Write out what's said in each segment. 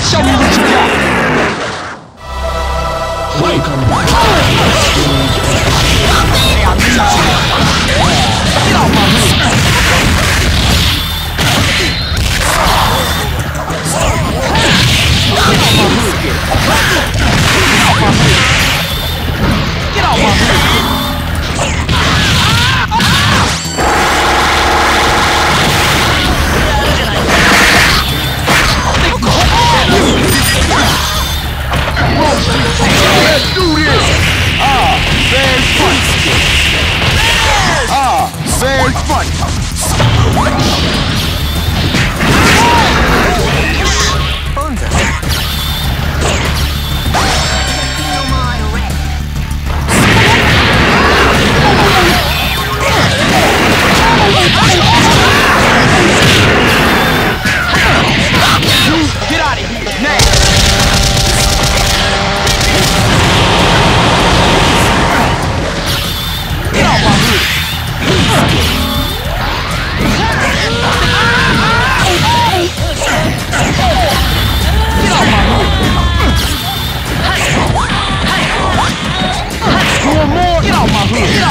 Show me what you got! Welcome back!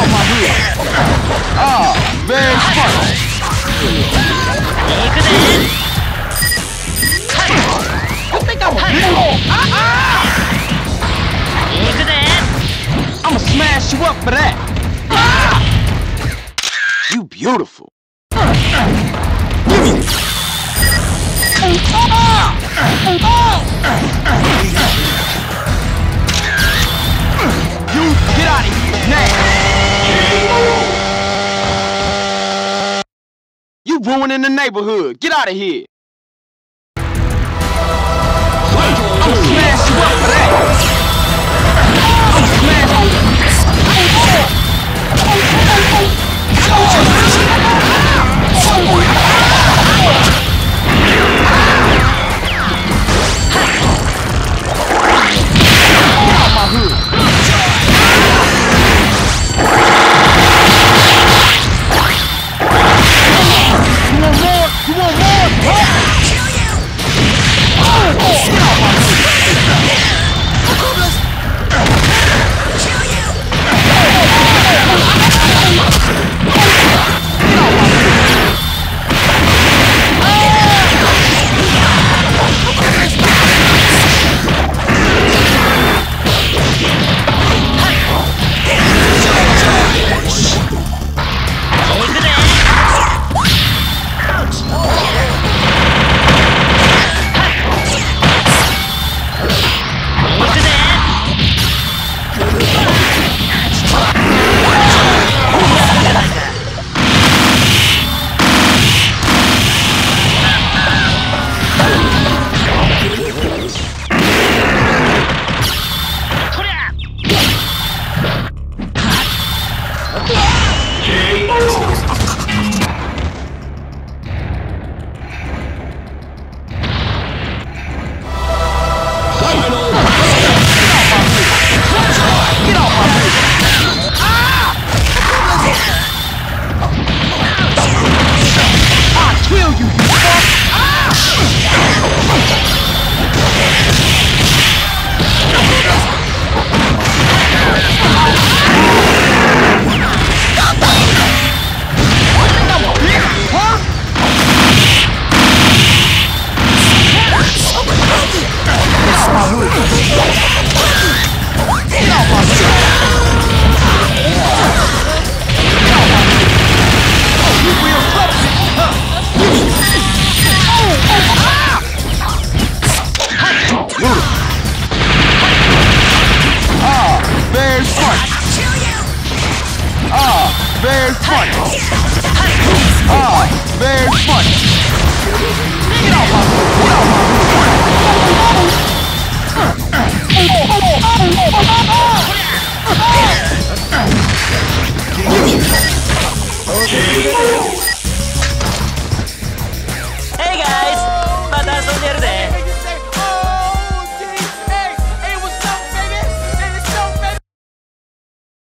Now my wheel! Ah, very funny! You think I'm a mule! Ah, ah! I'ma smash you up for that! Ah! You beautiful! Give me! Ah! Ruining the neighborhood. Get out of here. fight!